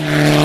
Wow.